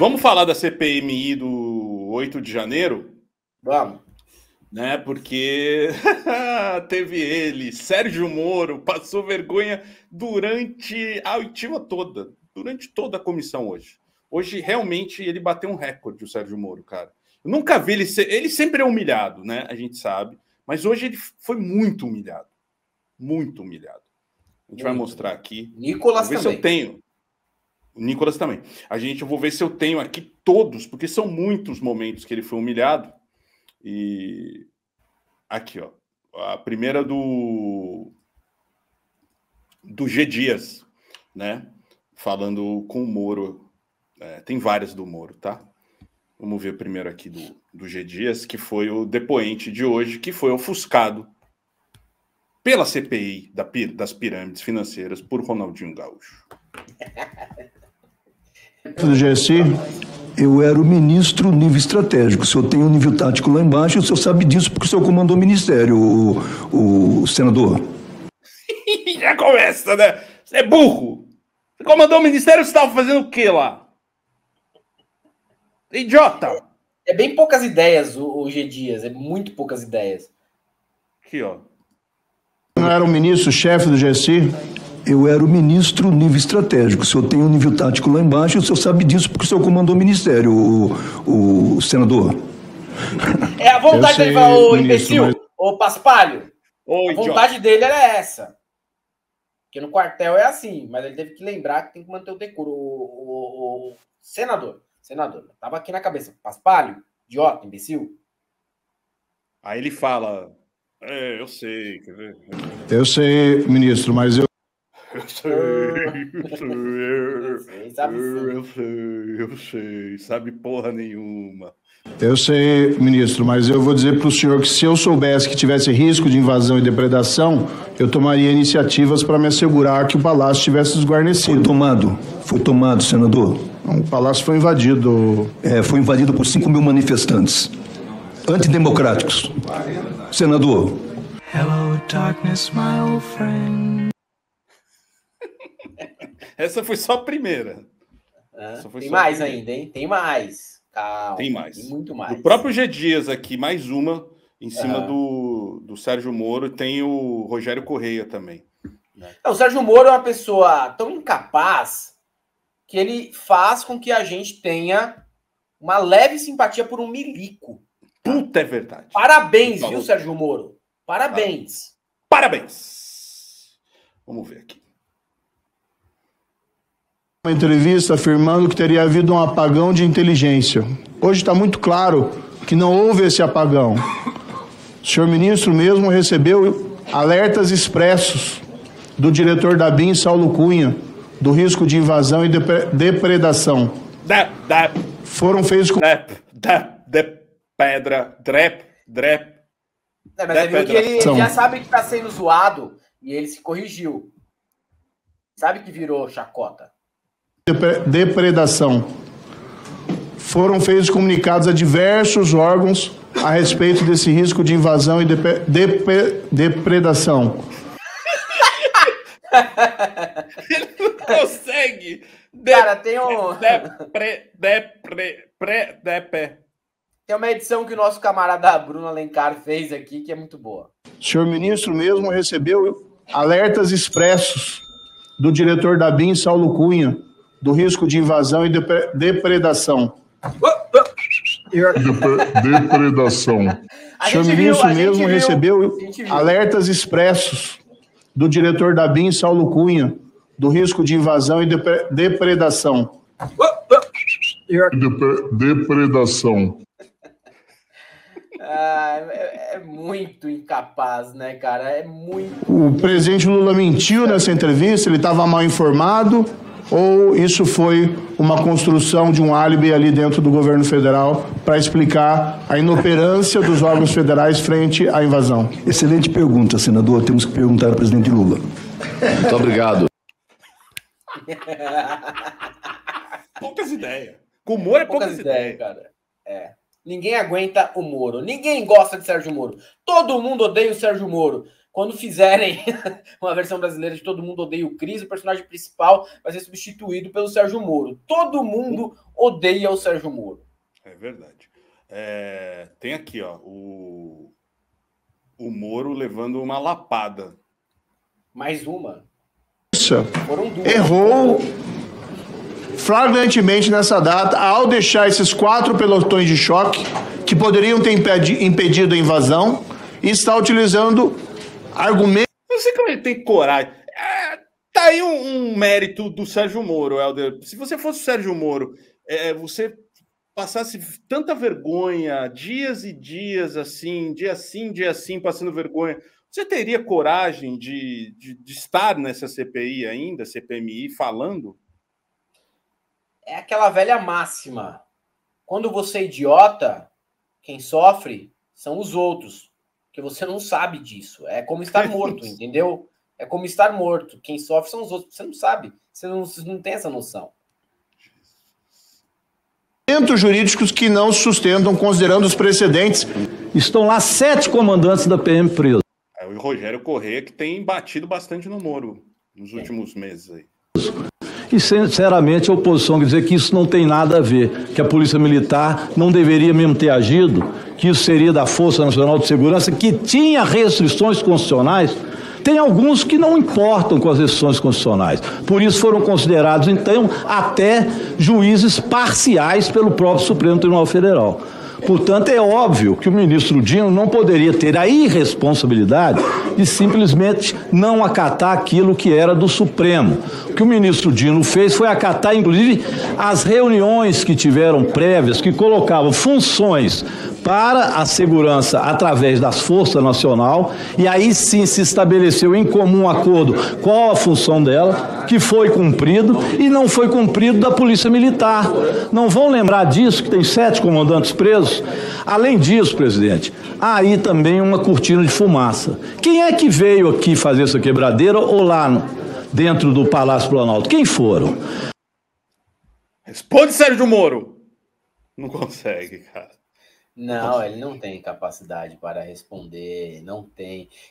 Vamos falar da CPMI do 8 de janeiro? Vamos. Né, porque teve ele, Sérgio Moro, passou vergonha durante a oitiva toda, durante toda a comissão hoje. Hoje, realmente, ele bateu um recorde, o Sérgio Moro, cara. Eu nunca vi ele ser. Ele sempre é humilhado, né? A gente sabe. Mas hoje ele foi muito humilhado. Muito humilhado. A gente muito. vai mostrar aqui. Nicolas ver também. se eu tenho. Nicolas também. A gente, eu vou ver se eu tenho aqui todos, porque são muitos momentos que ele foi humilhado. E aqui, ó. A primeira do do G Dias, né? Falando com o Moro. É, tem várias do Moro, tá? Vamos ver primeiro aqui do, do G Dias, que foi o depoente de hoje, que foi ofuscado pela CPI da, das pirâmides financeiras por Ronaldinho Gaúcho. Do GSI, eu era o ministro nível estratégico. Se eu tenho um nível tático lá embaixo, o senhor sabe disso porque o senhor comandou o ministério, o, o senador. Já começa, né? Você é burro. Você comandou o ministério, você estava fazendo o quê lá? Idiota! É bem poucas ideias o, o G Dias, é muito poucas ideias. Aqui, ó. Eu não era o ministro-chefe do GSI? Eu era o ministro nível estratégico. Se eu tenho um nível tático lá embaixo, o senhor sabe disso porque o senhor comandou o ministério, o, o senador. É a vontade dele falar, ô imbecil, mas... ô paspalho. Ô, a vontade idiota. dele era essa. Porque no quartel é assim, mas ele teve que lembrar que tem que manter o decoro. O, o, o senador, senador, tava aqui na cabeça. Paspalho, idiota, imbecil. Aí ele fala, é, eu sei. Eu sei, ministro, mas eu. Eu sei, eu sei, eu sei, eu sei, eu sei, sabe porra nenhuma. Eu sei, ministro, mas eu vou dizer para o senhor que se eu soubesse que tivesse risco de invasão e depredação, eu tomaria iniciativas para me assegurar que o palácio estivesse desguarnecido. Foi tomado, foi tomado, senador. O palácio foi invadido. É, foi invadido por 5 mil manifestantes antidemocráticos. Senador. Hello, darkness, my old friend. Essa foi só a primeira. Ah, tem mais ainda, hein? Tem mais. Calma, tem mais. Tem muito mais. O próprio G Dias aqui, mais uma em cima ah. do, do Sérgio Moro. Tem o Rogério Correia também. Né? o Sérgio Moro é uma pessoa tão incapaz que ele faz com que a gente tenha uma leve simpatia por um milico. Puta, é verdade. Parabéns, viu, Sérgio Moro? Parabéns. Parabéns. Vamos ver aqui. Uma entrevista afirmando que teria havido um apagão de inteligência. Hoje está muito claro que não houve esse apagão. O senhor ministro mesmo recebeu alertas expressos do diretor da BIM, Saulo Cunha, do risco de invasão e depredação. Da, da, Foram feitos com. Da, da, pedra, drep, drep. É, mas drep, que ele já sabe que está sendo zoado e ele se corrigiu. Sabe que virou chacota. Depredação. Foram feitos comunicados a diversos órgãos a respeito desse risco de invasão e depre, depre, depredação. ele não consegue. Cara, tem um. Depre, depre, pre, depre. Tem uma edição que o nosso camarada Bruno Alencar fez aqui, que é muito boa. O senhor ministro mesmo recebeu alertas expressos do diretor da BIM, Saulo Cunha, do risco de invasão e depre depredação. depredação. Viu, mesmo recebeu alertas expressos do diretor da BIM, Saulo Cunha, do risco de invasão e depre depredação. Depredação. Ah, é, é, muito incapaz, né, cara? É muito. O presidente Lula mentiu nessa entrevista? Ele estava mal informado? Ou isso foi uma construção de um álibi ali dentro do governo federal para explicar a inoperância dos órgãos federais frente à invasão? Excelente pergunta, senador. Temos que perguntar ao presidente Lula. Muito obrigado. poucas ideias. Com humor é poucas, poucas ideias, ideias, cara. É. Ninguém aguenta o Moro. Ninguém gosta de Sérgio Moro. Todo mundo odeia o Sérgio Moro. Quando fizerem uma versão brasileira de Todo Mundo Odeia o Cris, o personagem principal vai ser substituído pelo Sérgio Moro. Todo mundo odeia o Sérgio Moro. É verdade. É, tem aqui, ó, o, o Moro levando uma lapada. Mais uma. Errou flagrantemente nessa data ao deixar esses quatro pelotões de choque que poderiam ter impedido a invasão e está utilizando argumentos. Não sei como ele tem coragem. É, tá aí um, um, mérito do Sérgio Moro, Helder. Se você fosse o Sérgio Moro, é, você passasse tanta vergonha, dias e dias assim, dia sim, dia sim, passando vergonha. Você teria coragem de, de, de estar nessa CPI ainda, CPMI, falando? É aquela velha máxima. Quando você é idiota, quem sofre são os outros, porque você não sabe disso. É como estar morto, entendeu? É como estar morto. Quem sofre são os outros. Você não sabe. Você não, você não tem essa noção. Jurídicos que não sustentam, considerando os precedentes. Estão lá sete comandantes da PM presos. É o Rogério Corrêa que tem batido bastante no Moro nos últimos meses aí. E, sinceramente, a oposição quer dizer que isso não tem nada a ver, que a Polícia Militar não deveria mesmo ter agido, que isso seria da Força Nacional de Segurança, que tinha restrições constitucionais. Tem alguns que não importam com as restrições constitucionais. Por isso foram considerados, então, até juízes parciais pelo próprio Supremo Tribunal Federal. Portanto, é óbvio que o ministro Dino não poderia ter a irresponsabilidade de simplesmente não acatar aquilo que era do Supremo. O que o ministro Dino fez foi acatar, inclusive, as reuniões que tiveram prévias, que colocavam funções para a segurança através das Forças Nacional, e aí sim se estabeleceu em comum acordo qual a função dela, que foi cumprido e não foi cumprido da Polícia Militar. Não vão lembrar disso, que tem sete comandantes presos? Além disso, presidente, há aí também uma cortina de fumaça. Quem é que veio aqui fazer essa quebradeira ou lá no, dentro do Palácio Planalto? Quem foram? Responde, Sérgio Moro. Não consegue, cara. Não, ele não tem capacidade para responder, não tem.